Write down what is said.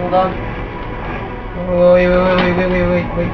おいおい